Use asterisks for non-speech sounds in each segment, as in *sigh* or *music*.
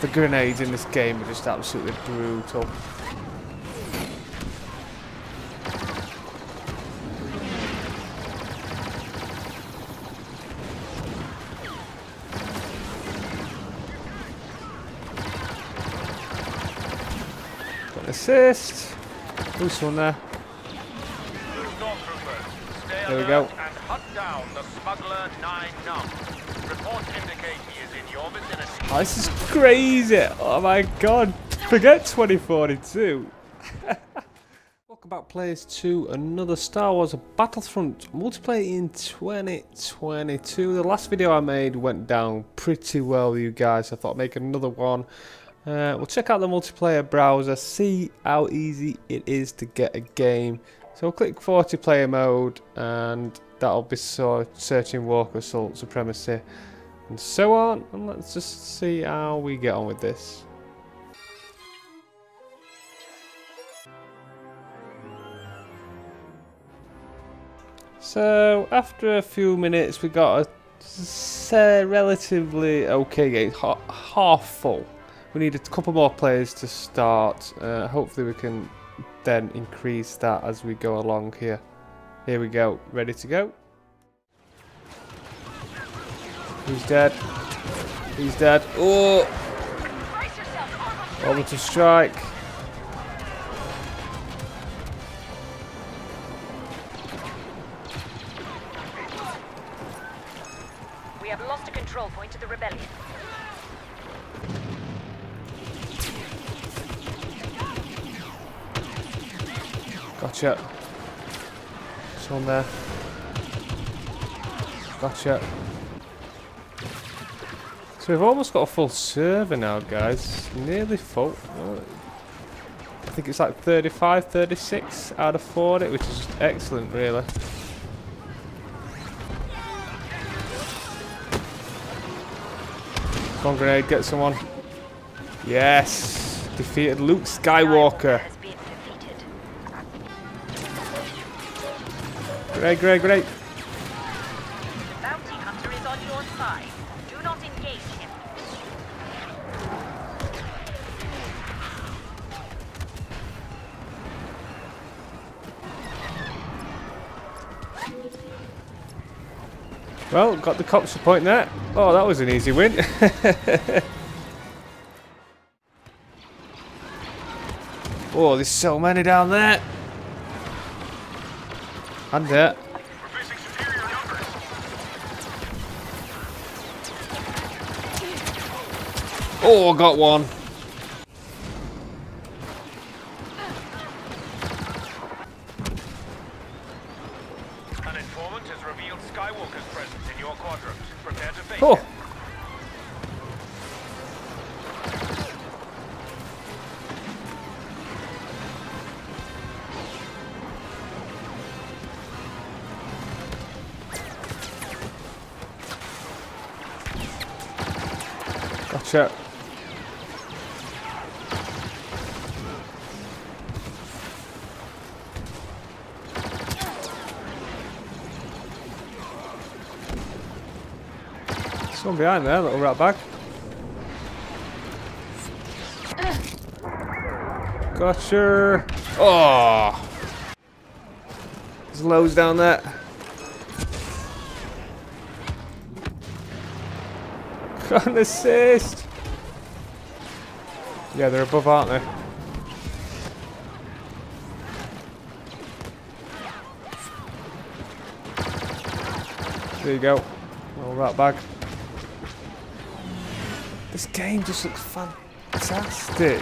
The grenades in this game are just absolutely brutal. Got assist. Who's one there? There we go. And hunt down the smuggler Nien Nunb. Reports indicate he is in your vicinity. Oh, this is crazy. Oh my god. Forget 2042. Welcome *laughs* back players to another Star Wars Battlefront multiplayer in 2022. The last video I made went down pretty well you guys. I thought I'd make another one. Uh, we'll check out the multiplayer browser, see how easy it is to get a game. So we'll click 40 player mode and that'll be searching Walker Assault Supremacy and so on. And let's just see how we get on with this. So after a few minutes, we got a relatively okay game, half full. We need a couple more players to start. Uh, hopefully, we can then increase that as we go along here. Here we go, ready to go. He's dead. He's dead. Oh! Over to strike. We have lost a control point to the rebellion. Gotcha. Someone there. Gotcha. We've almost got a full server now, guys. Nearly full. I think it's like 35, 36 out of 40, which is excellent, really. Come on, grenade, get someone. Yes! Defeated Luke Skywalker. Great, great, great. Well, got the cops a point there. Oh, that was an easy win. *laughs* oh, there's so many down there. And there. Oh, got one. Informant has revealed Skywalker's presence in your quadrant. Prepare to face Oh. him. Gotcha. Someone behind there, little rat bag. Gotcha. Oh. There's loads down there. An assist. Yeah, they're above, aren't they? There you go. Little rat bag. This game just looks fantastic.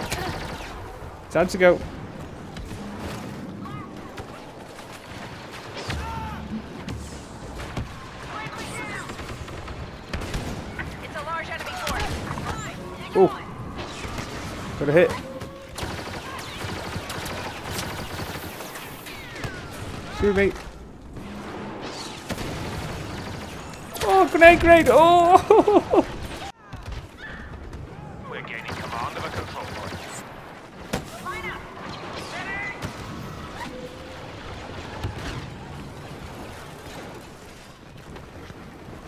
Time to go. Oh. Got a hit. Shoot me. Oh, grenade, grenade. Oh. *laughs*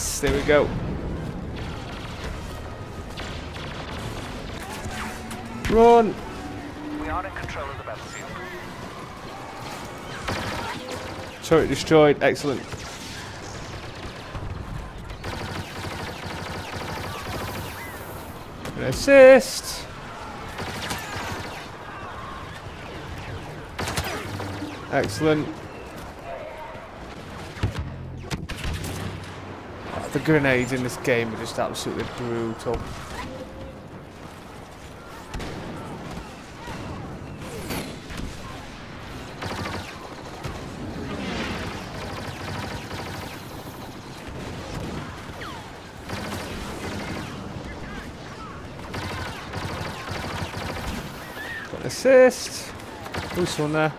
Assist. There we go. Run. We are in control of the battlefield. Turret destroyed. Excellent. An assist. Excellent. The grenades in this game are just absolutely brutal. Assist. Who's one there?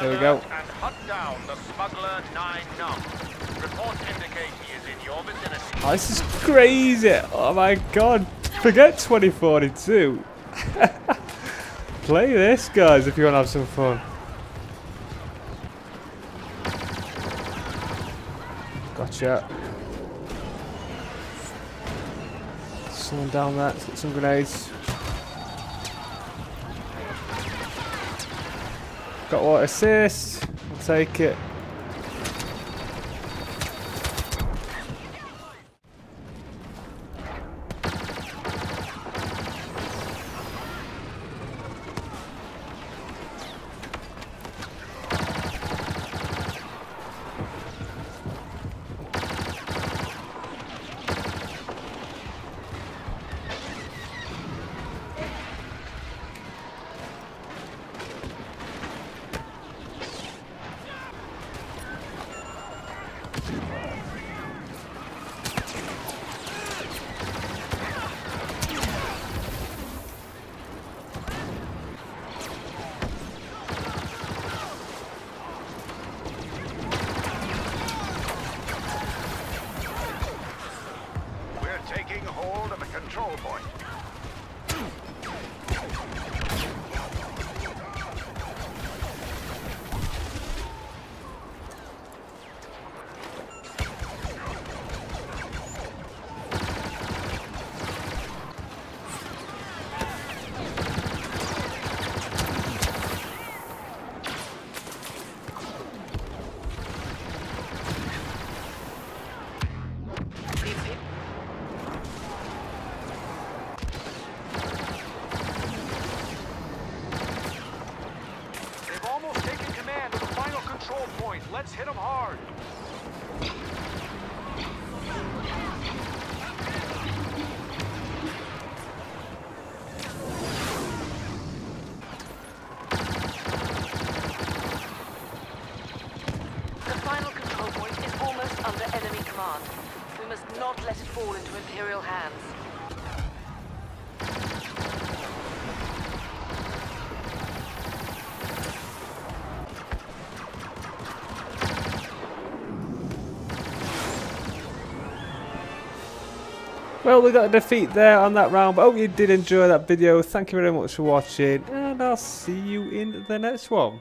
There we go. Hunt down the smuggler Nien Nunb. Reports indicate he is in your vicinity. Oh, this is crazy. Oh my god. Forget 2042. *laughs* Play this, guys, if you want to have some fun. Gotcha. Someone down there. Let's get some grenades. Got what assist. Take taking hold of the control point. Let's hit them hard. The final control point is almost under enemy command. We must not let it fall into Imperial hands. Well, we got a defeat there on that round, but I hope you did enjoy that video. Thank you very much for watching, and I'll see you in the next one.